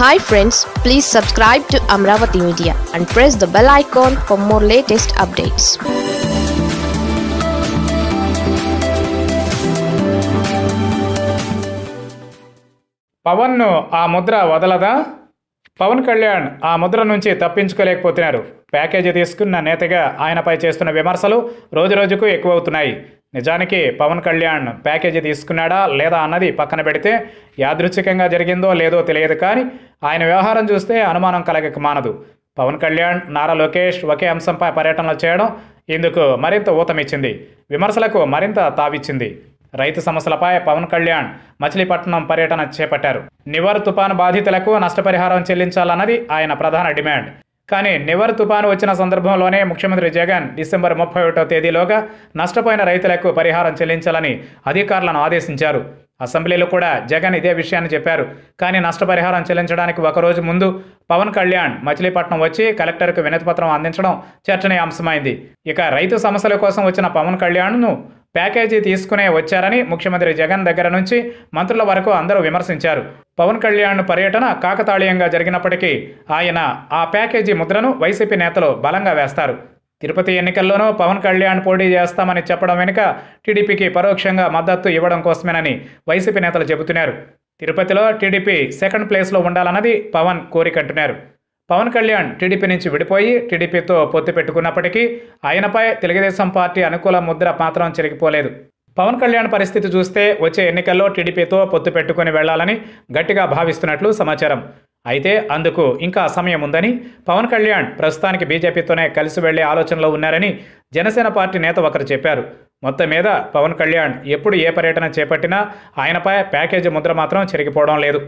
Hi friends please subscribe to Amaravati media and press the bell icon for more latest updates పవన్ను ఆ ముద్ర వదలదా? పవన్ కళ్యాణ్ ఆ ముద్ర నుంచి తప్పించుకోలేకపోతున్నారు. Package తీసుకున్న నేతగా ఆయనపై చేస్తున్న విమర్శలు రోజురోజుకు ఎక్కువవుతున్నాయి. నిజానికి పవన్ కళ్యాణ్ ప్యాకేజీ తీసుకున్నాడా లేదా అన్నది పక్కన పెడితే యాదృచ్ఛికంగా జరిగిందో లేదో తెలియదు కానీ ఆయన వ్యవహారం చూస్తే అనుమానం కలగక మానదు. పవన్ కళ్యాణ్ నారా లోకేష్ ఒకే అంశంపై పర్యటనలు చేయడం ఇందుకు మరింత ఊతమిచ్చింది. విమర్శలకు మరింత తావిచ్చింది. రైతు సమస్యలపై పవన్ కళ్యాణ్ మచిలీపట్నం పర్యటన చేపట్టారు. నివర్ తుపాను బాధితులకు నష్టపరిహారం చెల్లించాలన్నది ఆయన ప్రధాన డిమాండ్. కానీ నివర్ తుపాను వచ్చిన సందర్భంలోనే ముఖ్యమంత్రి జగన్ డిసెంబర్ ముప్పై ఒకటో తేదీలోగా నష్టపోయిన రైతులకు పరిహారం చెల్లించాలని అధికారులను ఆదేశించారు. అసెంబ్లీలో కూడా జగన్ ఇదే విషయాన్ని చెప్పారు. కానీ నష్టపరిహారం చెల్లించడానికి ఒకరోజు ముందు పవన్ కళ్యాణ్ మచిలీపట్నం వచ్చి కలెక్టర్కు వినతిపత్రం అందించడం చర్చనీయాంశమైంది. ఇక రైతు సమస్యల కోసం వచ్చిన పవన్ కళ్యాణ్ను ప్యాకేజీ తీసుకునే వచ్చారని ముఖ్యమంత్రి జగన్ దగ్గర నుంచి మంత్రుల వరకు అందరూ విమర్శించారు. పవన్ కళ్యాణ్ పర్యటన కాకతాళీయంగా జరిగినప్పటికీ ఆయన ఆ ప్యాకేజీ ముద్రను వైసీపీ నేతలు బలంగా వేస్తారు. తిరుపతి ఎన్నికల్లోనూ పవన్ కళ్యాణ్ పోటీ చేస్తామని చెప్పడం వెనుక టీడీపీకి పరోక్షంగా మద్దతు ఇవ్వడం కోసమేనని వైసీపీ నేతలు చెబుతున్నారు. తిరుపతిలో టీడీపీ సెకండ్ ప్లేస్లో ఉండాలన్నది పవన్ కోరికంటున్నారు పవన్ కళ్యాణ్ టీడీపీ నుంచి విడిపోయి టీడీపీతో పొత్తు పెట్టుకున్నప్పటికీ ఆయనపై తెలుగుదేశం పార్టీ అనుకూల ముద్ర మాత్రం చెరిగిపోలేదు. పవన్ కళ్యాణ్ పరిస్థితి చూస్తే వచ్చే ఎన్నికల్లో టీడీపీతో పొత్తు పెట్టుకుని వెళ్ళాలని గట్టిగా భావిస్తున్నట్లు సమాచారం. అయితే అందుకు ఇంకా సమయం ఉందని పవన్ కళ్యాణ్ ప్రస్తుతానికి బీజేపీతోనే కలిసి వెళ్ళే ఆలోచనలో ఉన్నారని జనసేన పార్టీ నేత ఒకరు చెప్పారు. మొత్తం మీద పవన్ కళ్యాణ్ ఎప్పుడు ఏ పర్యటన చేపట్టినా ఆయనపై ప్యాకేజీ ముద్ర మాత్రం చెరిగిపోవడం లేదు.